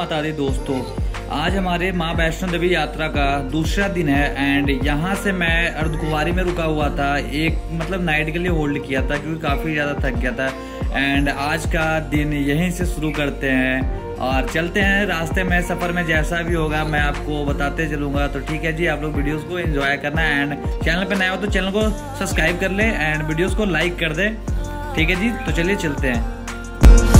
माता दी दोस्तों। आज हमारे माँ वैष्णो देवी यात्रा का दूसरा दिन है एंड यहाँ से मैं अर्धकुमारी में रुका हुआ था। एक मतलब नाइट के लिए होल्ड किया था, क्योंकि काफ़ी ज़्यादा थक गया था। एंड आज का दिन यहीं से शुरू करते हैं, और चलते हैं रास्ते में, सफ़र में, जैसा भी होगा, मैं आपको बताते चलूँगा। तो ठीक है जी, आप लोग वीडियोस को एंजॉय करना एंड चैनल पे नया हो तो चैनल को सब्सक्राइब कर ले एंड वीडियोस को लाइक कर दे। ठीक है जी तो चलिए चलते हैं।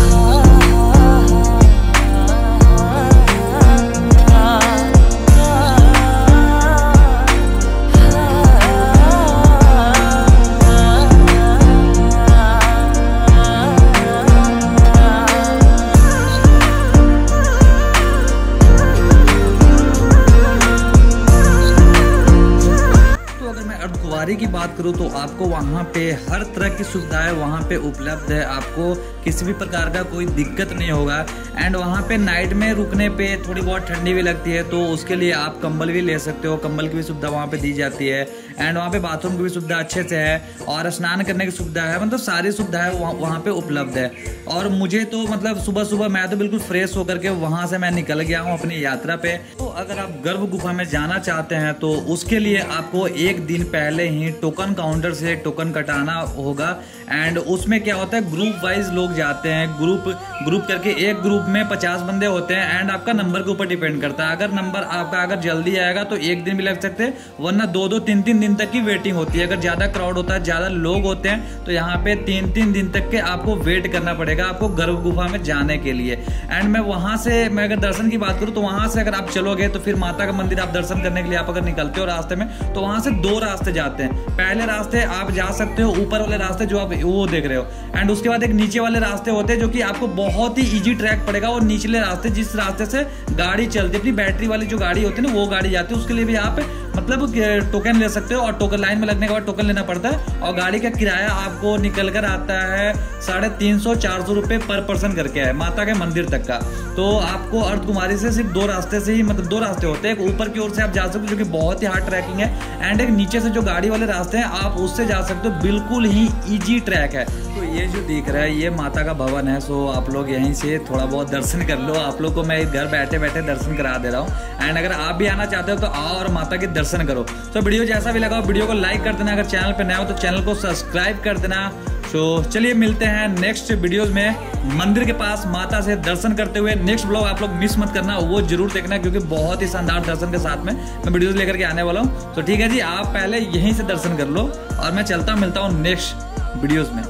अर्धकुंवारी की बात करूँ तो आपको वहाँ पे हर तरह की सुविधाएँ वहाँ पे उपलब्ध है। आपको किसी भी प्रकार का कोई दिक्कत नहीं होगा। एंड वहाँ पे नाइट में रुकने पे थोड़ी बहुत ठंडी भी लगती है तो उसके लिए आप कंबल भी ले सकते हो। कंबल की भी सुविधा वहाँ पे दी जाती है। एंड वहाँ पे बाथरूम की भी सुविधा अच्छे से है और स्नान करने की सुविधा है। मतलब सारी सुविधाएँ वहाँ वहाँ पे उपलब्ध है। और मुझे तो मतलब सुबह सुबह मैं तो बिल्कुल फ्रेश होकर के वहाँ से मैं निकल गया हूँ अपनी यात्रा पे। तो अगर आप गर्भ गुफा में जाना चाहते हैं तो उसके लिए आपको एक दिन पहले ही टोकन काउंटर से टोकन कटाना होगा। एंड उसमें क्या होता है ग्रुप वाइज लोग जाते हैं ग्रुप ग्रुप करके एक ग्रुप में पचास बंदे होते हैं एंड आपका नंबर के ऊपर डिपेंड करता है। अगर नंबर आपका अगर जल्दी आएगा तो एक दिन भी लग सकते हैं, वरना दो दो, तीन तीन दिन तक की वेटिंग होती है। अगर ज़्यादा क्राउड होता है, ज़्यादा लोग होते हैं तो यहाँ पे तीन तीन दिन तक के आपको वेट करना पड़ेगा आपको गर्भ गुफा में जाने के लिए। एंड मैं वहाँ से, मैं अगर दर्शन की बात करूँ तो वहाँ से अगर आप चलोगे तो फिर माता का मंदिर आप दर्शन करने के लिए आप अगर निकलते हो रास्ते में तो वहाँ से दो रास्ते जाते हैं। पहले रास्ते आप जा सकते हो, ऊपर वाले रास्ते जो आप, वो देख रहे हो। एंड उसके बाद एक नीचे वाले रास्ते होते हैं, जो कि आपको बहुत ही इजी ट्रैक पड़ेगा, और निचले रास्ते, जिस रास्ते से गाड़ी चलती है, अपनी बैटरी वाली जो गाड़ी होती है ना, वो गाड़ी जाती है। उसके लिए भी आप मतलब टोकन ले सकते हो और टोकन लाइन में लगने के बाद टोकन लेना पड़ता है और गाड़ी का किराया आपको निकल कर आता है साढ़े तीन सौ, चार सौ रुपये पर पर्सन करके है, माता के मंदिर तक का। तो आपको अर्थ कुमारी से सिर्फ़ दो रास्ते से ही मतलब दो रास्ते होते हैं। एक ऊपर की ओर से आप जा सकते हो, जो कि बहुत ही हार्ड ट्रैकिंग है एंड एक नीचे से जो गाड़ी वाले रास्ते हैं, आप उससे जा सकते हो, बिल्कुल ही ईजी ट्रैक है। तो ये जो दिख रहा है, ये माता का भवन है सो आप लोग यहीं से थोड़ा बहुत दर्शन कर लो। आप लोग को मैं घर बैठे बैठे दर्शन करा दे रहा हूँ। एंड अगर आप भी आना चाहते हो तो आओ और माता के दर्शन करो। तो वीडियो जैसा भी लगा वीडियो को लाइक कर देना। अगर चैनल पर नया हो तो चैनल को सब्सक्राइब कर देना। तो चलिए मिलते हैं नेक्स्ट वीडियोस में। मंदिर के पास माता से दर्शन करते हुए नेक्स्ट ब्लॉग आप लोग मिस मत करना, वो ज़रूर देखना, क्योंकि बहुत ही शानदार दर्शन के साथ में मैं वीडियोस लेकर के आने वाला हूँ। तो ठीक है जी, आप पहले यहीं से दर्शन कर लो और मैं चलता मिलता हूँ नेक्स्ट वीडियोस में।